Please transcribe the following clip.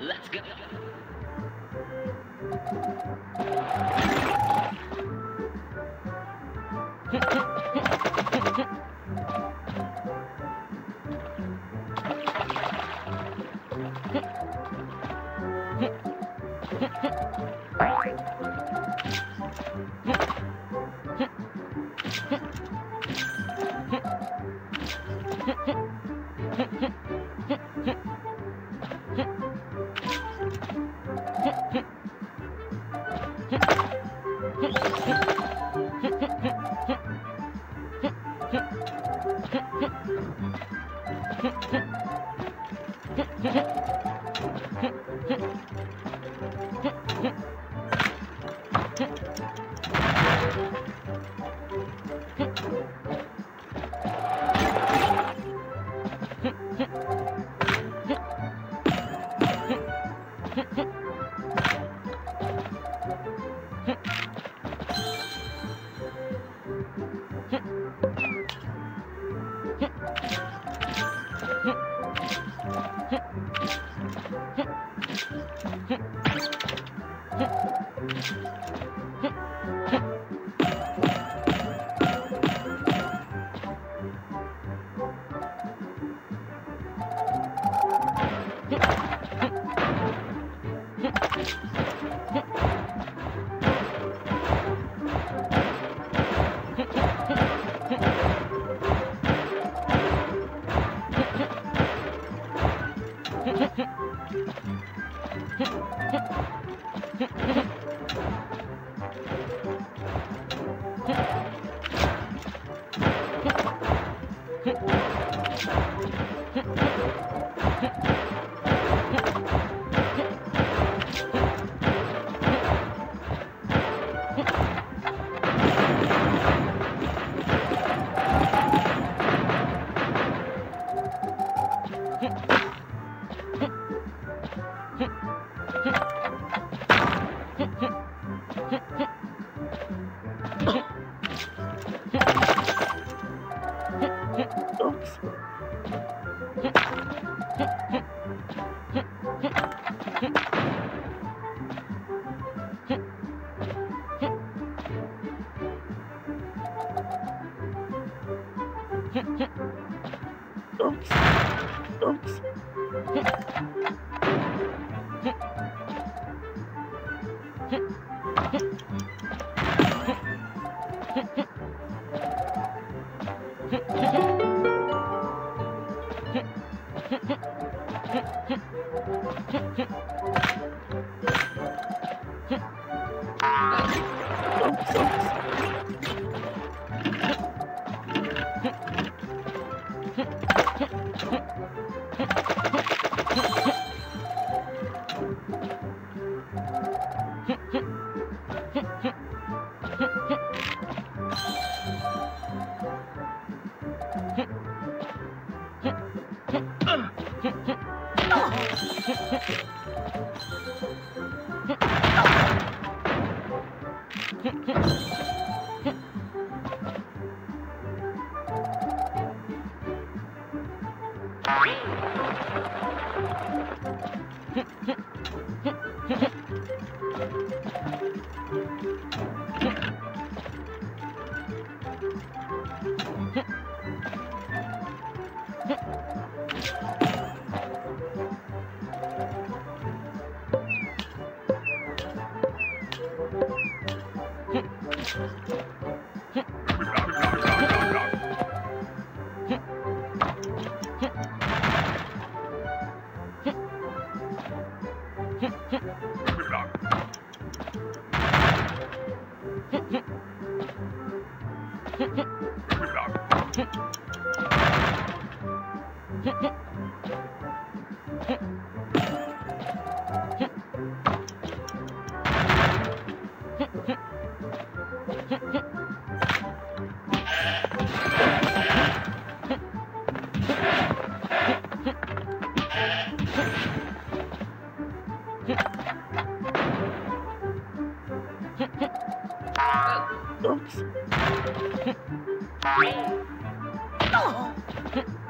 Let's go. Hmph. えっ? Oops. Oops. Hit, hit. Ha ha ha! Huh? Heh heh. Hmph!